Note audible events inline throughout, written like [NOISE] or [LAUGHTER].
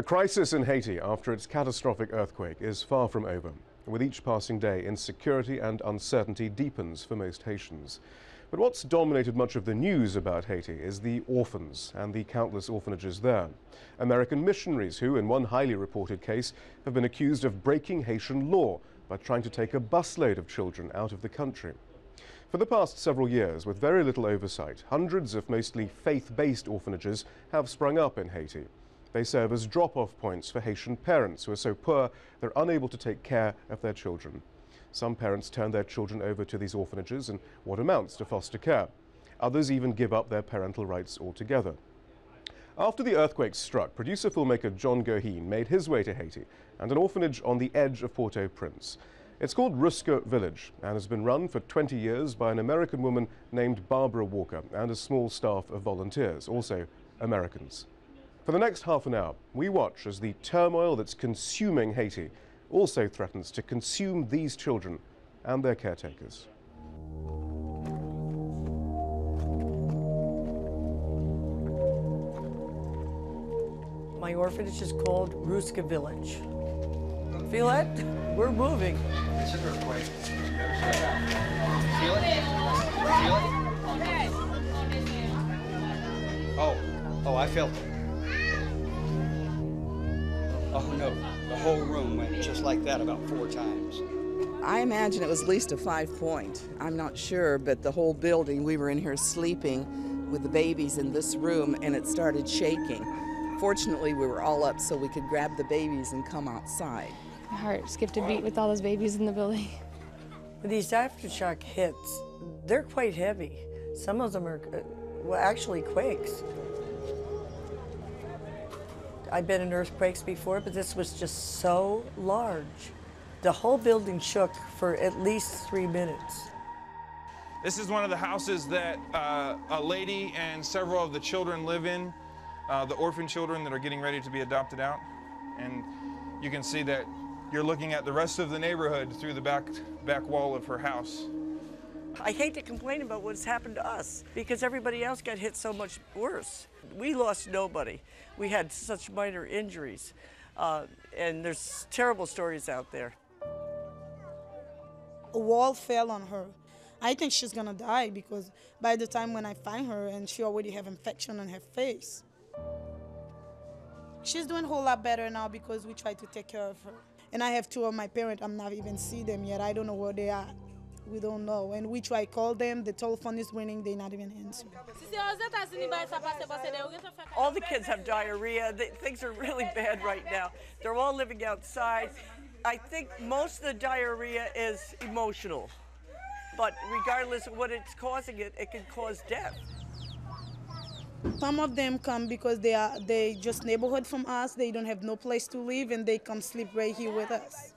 The crisis in Haiti after its catastrophic earthquake is far from over. With each passing day, insecurity and uncertainty deepens for most Haitians. But what's dominated much of the news about Haiti is the orphans and the countless orphanages there. American missionaries who, in one highly reported case, have been accused of breaking Haitian law by trying to take a busload of children out of the country. For the past several years, with very little oversight, hundreds of mostly faith-based orphanages have sprung up in Haiti. They serve as drop-off points for Haitian parents who are so poor they're unable to take care of their children. Some parents turn their children over to these orphanages in what amounts to foster care. Others even give up their parental rights altogether. After the earthquake struck, producer filmmaker John Goheen made his way to Haiti and an orphanage on the edge of Port-au-Prince. It's called Ruuska Village and has been run for 20 years by an American woman named Barbara Walker and a small staff of volunteers, also Americans. For the next half an hour, we watch as the turmoil that's consuming Haiti also threatens to consume these children and their caretakers. My orphanage is called Ruuska Village. Feel it? We're moving. It's an earthquake. Feel it? Feel it? Oh, oh, I felt it. Oh no, the whole room went just like that about four times. I imagine it was at least a five point. I'm not sure, but the whole building, we were in here sleeping with the babies in this room and it started shaking. Fortunately, we were all up so we could grab the babies and come outside. My heart skipped a beat with all those babies in the building. [LAUGHS] These aftershock hits, they're quite heavy. Some of them are, uh, well, actually quakes. I've been in earthquakes before, but this was just so large. The whole building shook for at least three minutes. This is one of the houses that uh, a lady and several of the children live in, uh, the orphan children that are getting ready to be adopted out. And you can see that you're looking at the rest of the neighborhood through the back, back wall of her house. I hate to complain about what's happened to us because everybody else got hit so much worse. We lost nobody. We had such minor injuries. Uh, and there's terrible stories out there. A wall fell on her. I think she's gonna die because by the time when I find her and she already have infection on her face. She's doing a whole lot better now because we try to take care of her. And I have two of my parents, I'm not even see them yet. I don't know where they are. We don't know. And which I call them, the telephone is ringing, they're not even answer. All the kids have diarrhea. They, things are really bad right now. They're all living outside. I think most of the diarrhea is emotional. But regardless of what it's causing it, it can cause death. Some of them come because they are they just neighborhood from us. They don't have no place to live and they come sleep right here with us.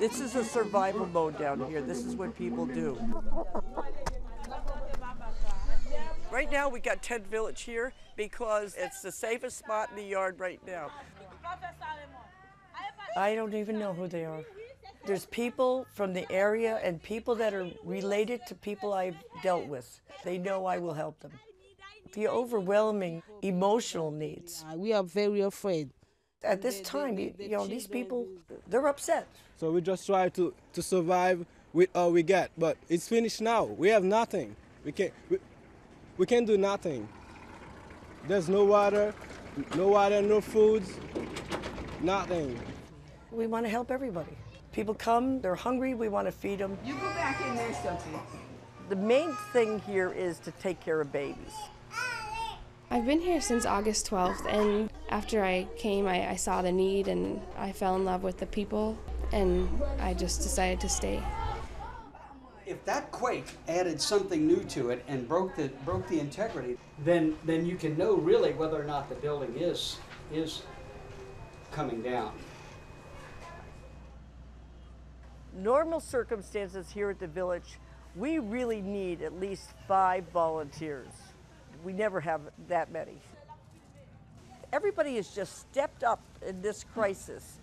This is a survival mode down here. This is what people do. Right now we got Tent Village here because it's the safest spot in the yard right now. I don't even know who they are. There's people from the area and people that are related to people I've dealt with. They know I will help them. The overwhelming emotional needs. Uh, we are very afraid. At this time, you, you know, these people, they're upset. So we just try to, to survive with all we get. But it's finished now. We have nothing. We can't, we, we can't do nothing. There's no water, no water, no foods, nothing. We want to help everybody. People come, they're hungry, we want to feed them. You go back in there, Sophie. The main thing here is to take care of babies. I've been here since August 12th, and after I came, I, I saw the need and I fell in love with the people, and I just decided to stay. If that quake added something new to it and broke the broke the integrity, then then you can know really whether or not the building is is coming down. Normal circumstances here at the village, we really need at least five volunteers. We never have that many. Everybody has just stepped up in this crisis.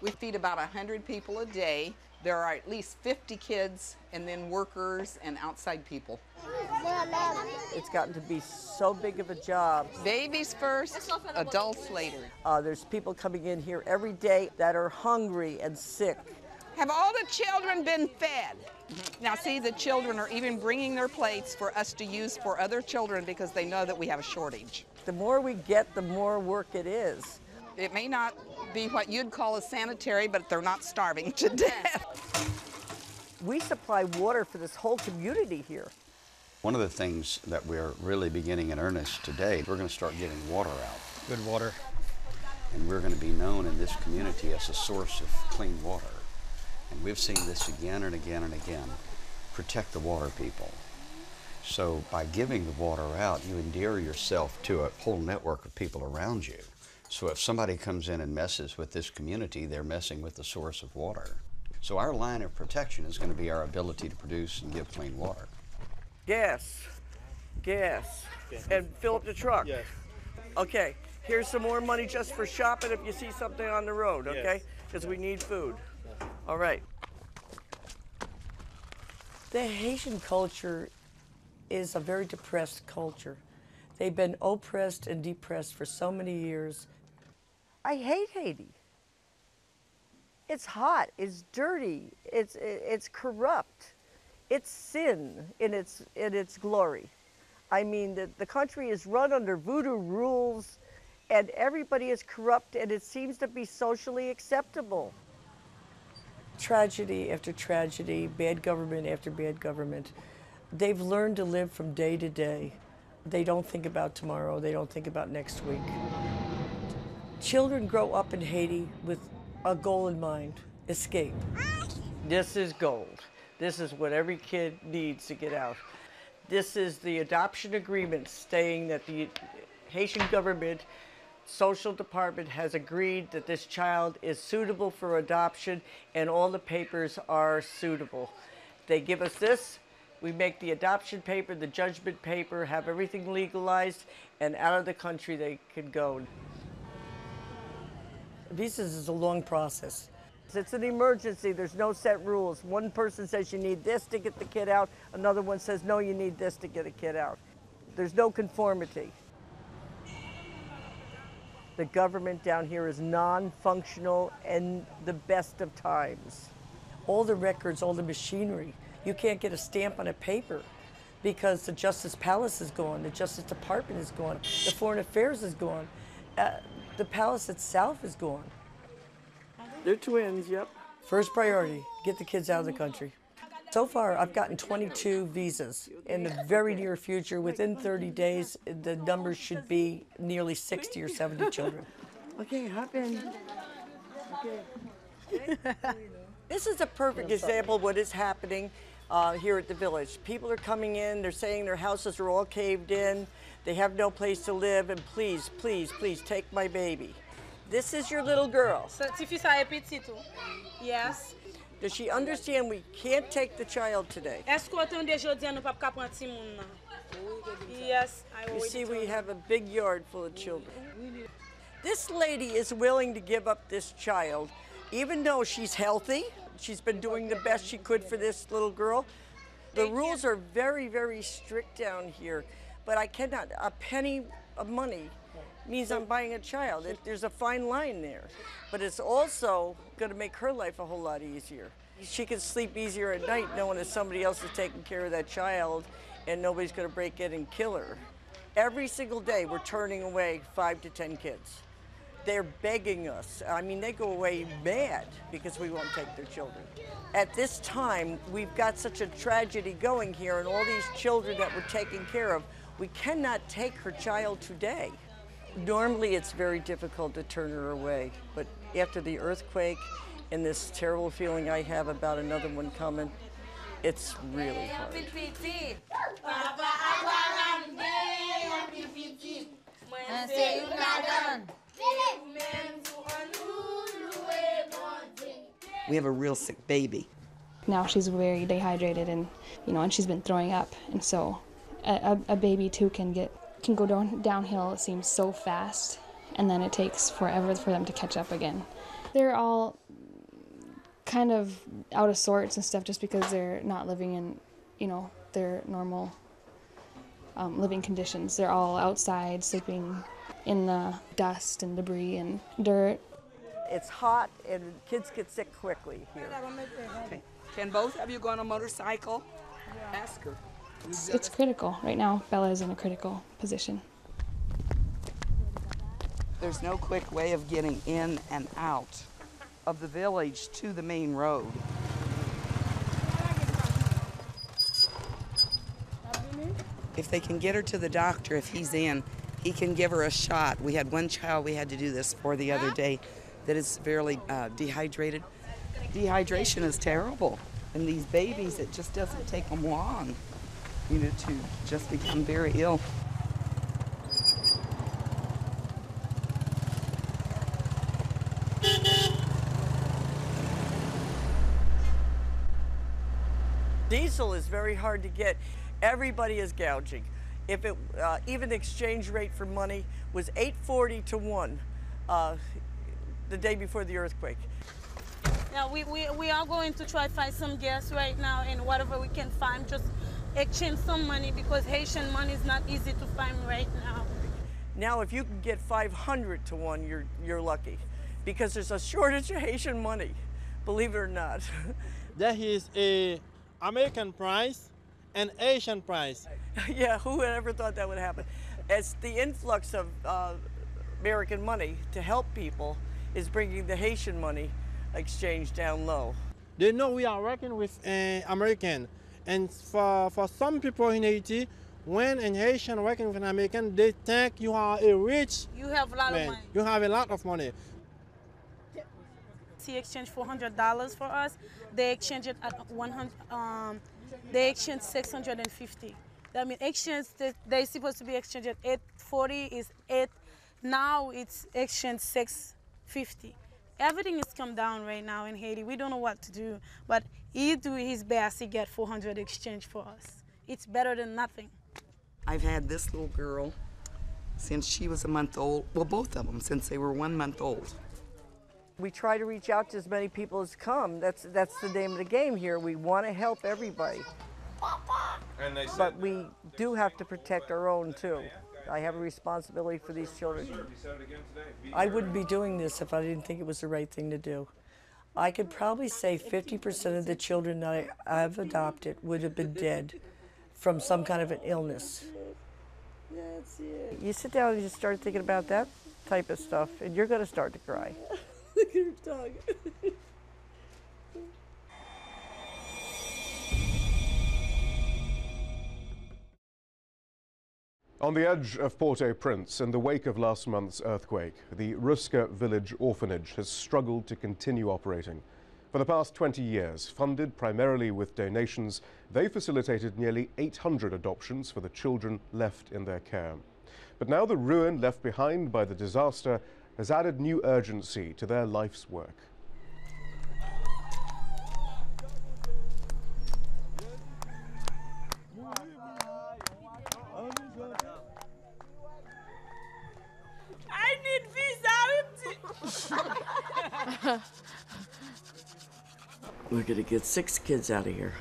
We feed about 100 people a day. There are at least 50 kids and then workers and outside people. It's gotten to be so big of a job. Babies first, adults later. Uh, there's people coming in here every day that are hungry and sick. Have all the children been fed? Now, see, the children are even bringing their plates for us to use for other children because they know that we have a shortage. The more we get, the more work it is. It may not be what you'd call a sanitary, but they're not starving to death. We supply water for this whole community here. One of the things that we're really beginning in earnest today, we're going to start getting water out. Good water. And we're going to be known in this community as a source of clean water. And we've seen this again and again and again. Protect the water people. So by giving the water out, you endear yourself to a whole network of people around you. So if somebody comes in and messes with this community, they're messing with the source of water. So our line of protection is going to be our ability to produce and give clean water. Gas, gas, and fill up the truck. Yes. Okay, here's some more money just for shopping if you see something on the road, okay? Because we need food. All right. The Haitian culture is a very depressed culture. They've been oppressed and depressed for so many years. I hate Haiti. It's hot, it's dirty, it's, it's corrupt, it's sin in its, in its glory. I mean, the, the country is run under voodoo rules and everybody is corrupt and it seems to be socially acceptable. Tragedy after tragedy, bad government after bad government. They've learned to live from day to day. They don't think about tomorrow, they don't think about next week. Children grow up in Haiti with a goal in mind escape. This is gold. This is what every kid needs to get out. This is the adoption agreement stating that the Haitian government social department has agreed that this child is suitable for adoption and all the papers are suitable. They give us this, we make the adoption paper, the judgment paper, have everything legalized, and out of the country they can go. Visas is a long process. It's an emergency. There's no set rules. One person says you need this to get the kid out. Another one says, no, you need this to get a kid out. There's no conformity. The government down here is non-functional and the best of times. All the records, all the machinery, you can't get a stamp on a paper because the Justice Palace is gone, the Justice Department is gone, the Foreign Affairs is gone, uh, the palace itself is gone. They're twins, yep. First priority, get the kids out of the country. So far, I've gotten 22 visas. In the very near future, within 30 days, the numbers should be nearly 60 or 70 children. [LAUGHS] Okay, hop in. Okay. this is a perfect example of what is happening uh, here at the village. People are coming in, they're saying their houses are all caved in, they have no place to live, and please, please, please take my baby. This is your little girl. Yes. Does she understand we can't take the child today? Est-ce qu'on attend aujourd'hui nous pas prendre petit monde Yes, I You see, we have a big yard full of children. This lady is willing to give up this child, even though she's healthy. She's been doing the best she could for this little girl. The rules are very, very strict down here, but I cannot, a penny of money means I'm buying a child. It, there's a fine line there, but it's also going to make her life a whole lot easier. She can sleep easier at night knowing that somebody else is taking care of that child and nobody's going to break in and kill her. Every single day, we're turning away five to 10 kids. They're begging us. I mean, they go away mad because we won't take their children. At this time, we've got such a tragedy going here and all these children that we're taking care of. We cannot take her child today. Normally, it's very difficult to turn her away, but after the earthquake and this terrible feeling I have about another one coming, it's really hard. We have a real sick baby. Now she's very dehydrated and you know and she's been throwing up and so a, a, baby too can get can go down downhill it seems so fast and then it takes forever for them to catch up again. They're all kind of out of sorts and stuff just because they're not living in, you know, their normal um, living conditions. They're all outside sleeping in the dust and debris and dirt. It's hot and kids get sick quickly here. Okay. Can both of you go on a motorcycle? Ask her. It's, it's critical. Right now, Bella is in a critical position. There's no quick way of getting in and out of the village to the main road. If they can get her to the doctor, if he's in, he can give her a shot. We had one child we had to do this for the other day that is severely uh, dehydrated. Dehydration is terrible. And these babies, it just doesn't take them long, you know, to just become very ill. Diesel is very hard to get. Everybody is gouging. If it, uh, even the exchange rate for money was 840 to 1 uh, the day before the earthquake. Yeah, we, we, we are going to try to find some gas right now and whatever we can find, just exchange some money because Haitian money is not easy to find right now. Now, if you can get 500 to 1, you're, you're lucky because there's a shortage of Haitian money, believe it or not. [LAUGHS] there is a American price and Asian price. [LAUGHS] yeah, who would ever thought that would happen? It's the influx of uh, American money to help people is bringing the Haitian money exchange down low. They know we are working with uh, American, and for, for some people in Haiti, when an Haitian working with an American, they think you are a rich You have a lot man. of money. You have a lot of money. He exchanged four hundred dollars for us. They exchanged it at one hundred. Um, they and fifty. That means exchange they supposed to be exchanged at eight forty is eight. Now it's exchange six fifty. Everything has come down right now in Haiti. We don't know what to do, but he do his best. He get four hundred exchange for us. It's better than nothing. I've had this little girl since she was a month old. Well, both of them since they were one month old. We try to reach out to as many people as come. That's that's the name of the game here. We want to help everybody, And they said, but we do have to protect our own too. I have a responsibility for these children. I wouldn't be doing this if I didn't think it was the right thing to do. I could probably say 50% of the children that I, I've adopted would have been dead from some kind of an illness. That's it. You sit down and you start thinking about that type of stuff, and you're going to start to cry. On the edge of Port-au-Prince, in the wake of last month's earthquake, the Ruuska Village Orphanage has struggled to continue operating. For the past 20 years, funded primarily with donations, they facilitated nearly 800 adoptions for the children left in their care. But now the ruin left behind by the disaster has added new urgency to their life's work. I need visa. [LAUGHS] We're gonna get six kids out of here.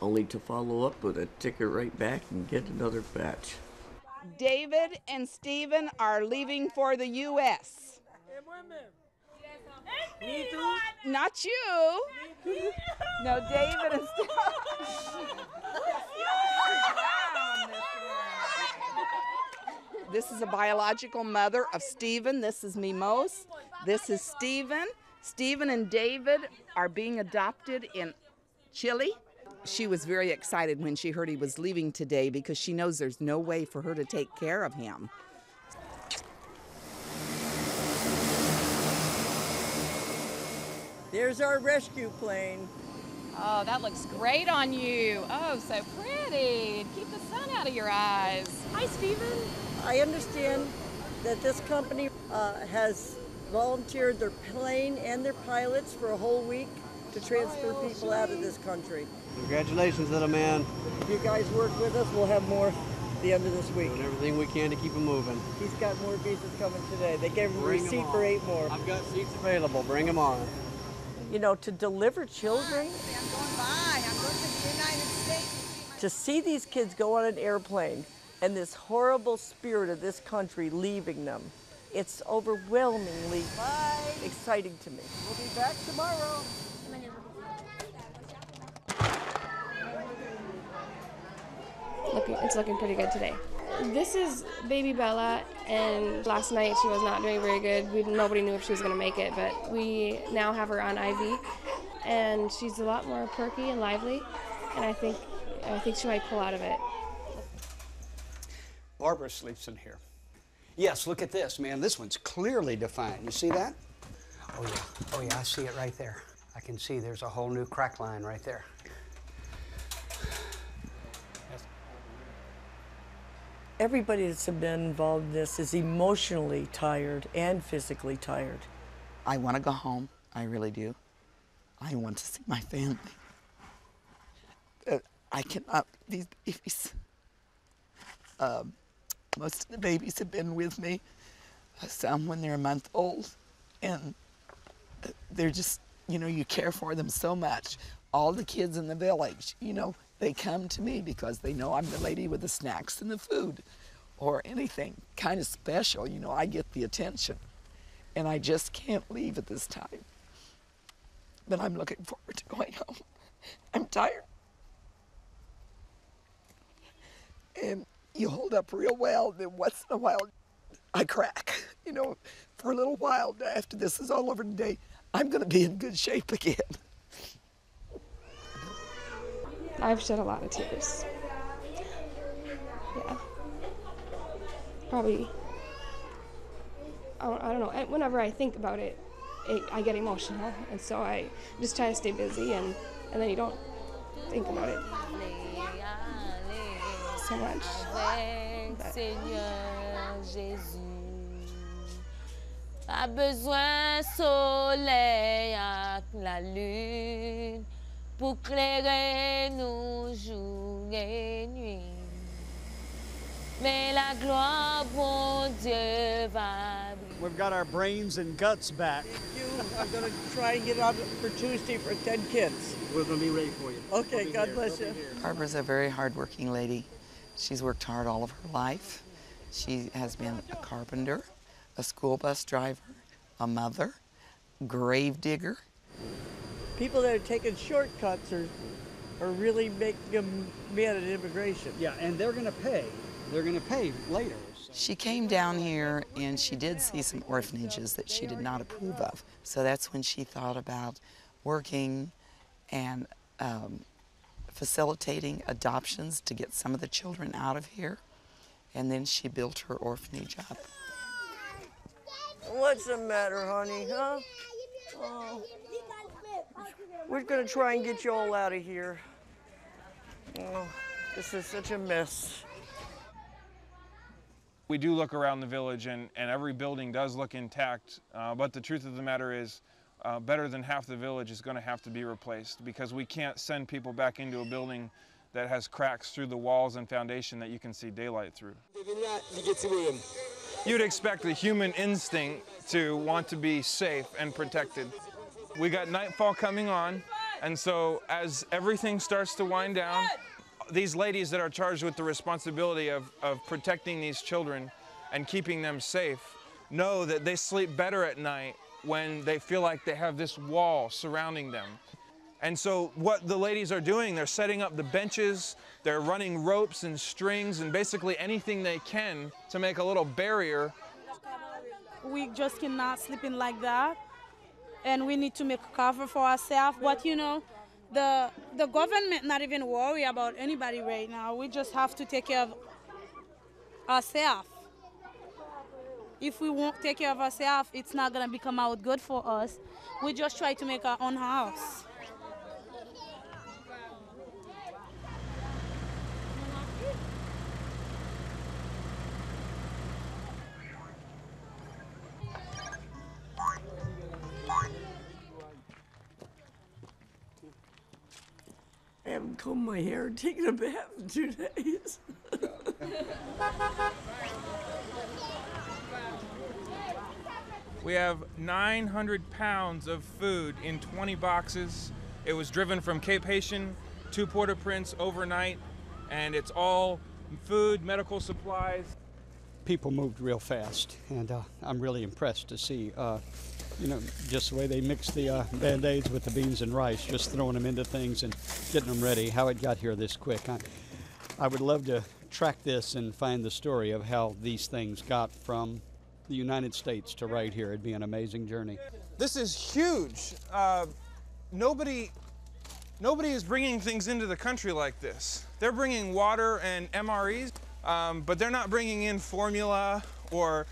Only to follow up with a ticket right back and get another batch. David and Stephen are leaving for the U.S. Me too. Not you. No, David and Stephen. This is a biological mother of Stephen. This is Mimos. This is Stephen. Stephen and David are being adopted in Chile. She was very excited when she heard he was leaving today because she knows there's no way for her to take care of him. There's our rescue plane. Oh, that looks great on you. Oh, so pretty. Keep the sun out of your eyes. Hi, Stephen. I understand that this company uh, has volunteered their plane and their pilots for a whole week to transfer people out of this country. Congratulations, little man. If you guys work with us, we'll have more at the end of this week. Doing everything we can to keep them moving. He's got more visas coming today. They gave him a Bring 'em receipt for eight more. I've got seats available. Bring them on. you know, to deliver children. I'm going by. I'm going to the United States. To see these kids go on an airplane and this horrible spirit of this country leaving them, it's overwhelmingly exciting to me. We'll be back tomorrow. Looking, it's looking pretty good today. This is baby Bella, and last night she was not doing very good. We, nobody knew if she was going to make it, but we now have her on IV, and she's a lot more perky and lively, and I think I think she might pull out of it. Barbara sleeps in here. Yes, look at this, man. This one's clearly defined. You see that? Oh, yeah. Oh, yeah, I see it right there. I can see there's a whole new crack line right there. Everybody that's been involved in this is emotionally tired and physically tired. I want to go home. I really do. I want to see my family. Uh, I cannot, these babies, um, most of the babies have been with me, uh, some when they're a month old, and uh, they're just, you know, you care for them so much. All the kids in the village, you know, they come to me because they know I'm the lady with the snacks and the food or anything kind of special, you know, I get the attention. And I just can't leave at this time. But I'm looking forward to going home. [LAUGHS] I'm tired. And you hold up real well, then once in a while, I crack. You know, for a little while after this is all over today, I'm going to be in good shape again. [LAUGHS] I've shed a lot of tears. Yeah. Probably. I don't, I don't know. Whenever I think about it, it, I get emotional, and so I just try to stay busy, and, and then you don't think about it so much. But. Besoin soleil avec la lune pour clairer nos jours et nuits. Mais la gloire, bon Dieu, va We've got our brains and guts back. You, I'm going to try and get out for Tuesday for 10 kids. We're going to be ready for you. Okay, God here. bless We'll you. be. Barbara's a very hardworking lady. She's worked hard all of her life. She has been a carpenter, a school bus driver, a mother, grave digger. People that are taking shortcuts are, are really making them mad at immigration. Yeah, and they're going to pay. They're going to pay later. She came down here and she did see some orphanages that she did not approve of. So that's when she thought about working and um, facilitating adoptions to get some of the children out of here. And then she built her orphanage up. What's the matter, honey, huh? Oh. We're gonna try and get you all out of here. Oh, this is such a mess. We do look around the village and, and every building does look intact, uh, but the truth of the matter is uh, better than half the village is going to have to be replaced because we can't send people back into a building that has cracks through the walls and foundation that you can see daylight through. You'd expect the human instinct to want to be safe and protected. We got nightfall coming on, and so as everything starts to wind down, these ladies that are charged with the responsibility of, of protecting these children and keeping them safe know that they sleep better at night when they feel like they have this wall surrounding them. And so what the ladies are doing, they're setting up the benches, they're running ropes and strings and basically anything they can to make a little barrier. We just cannot sleep in like that, and we need to make a cover for ourselves. But you know, the the government not even worry about anybody right now. We just have to take care of ourselves. If we won't take care of ourselves, it's not gonna become out good for us. We just try to make our own house. I my hair and taken a bath in two days. [LAUGHS] We have 900 pounds of food in 20 boxes. It was driven from Cape Haitian to Port-au-Prince overnight, and it's all food, medical supplies. People moved real fast, and uh, I'm really impressed to see, uh, you know, just the way they mix the uh, band-aids with the beans and rice, just throwing them into things and getting them ready. How it got here this quick. I, I would love to track this and find the story of how these things got from the United States to right here. It'd be an amazing journey. This is huge. Uh, nobody, nobody is bringing things into the country like this. They're bringing water and MREs, um, but they're not bringing in formula or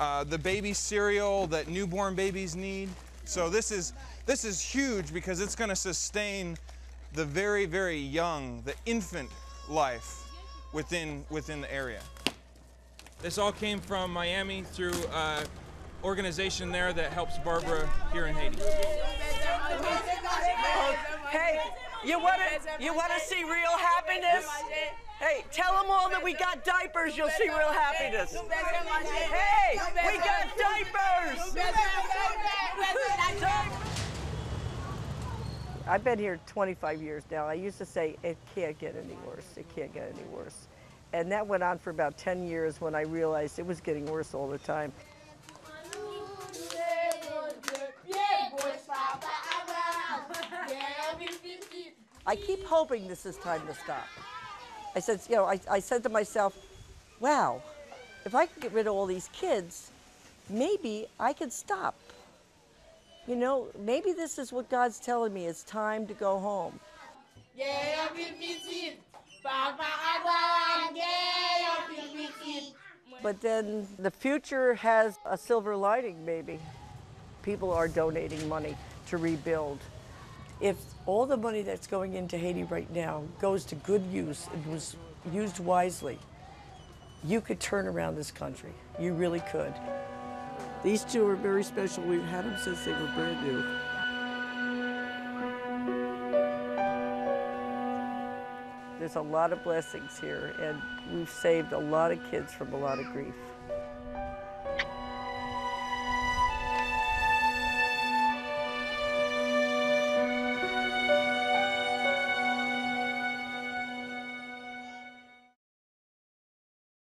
uh, the baby cereal that newborn babies need. So this is this is huge because it's going to sustain the very very young, the infant life within within the area. This all came from Miami through an organization there that helps Barbara here in Haiti. Hey, you want to you want to see real happiness? Hey, tell them all that we got diapers. You'll see real happiness. Hey, we got diapers. I've been here 25 years now. I used to say it can't get any worse. It can't get any worse. And that went on for about 10 years when I realized it was getting worse all the time. [LAUGHS] I keep hoping this is time to stop. I said, you know, I, I said to myself, wow, if I could get rid of all these kids, maybe I could stop. You know, maybe this is what God's telling me. It's time to go home. But then the future has a silver lining, maybe. People are donating money to rebuild. If all the money that's going into Haiti right now goes to good use and was used wisely, you could turn around this country. You really could. These two are very special. We've had them since they were brand new. There's a lot of blessings here, and we've saved a lot of kids from a lot of grief.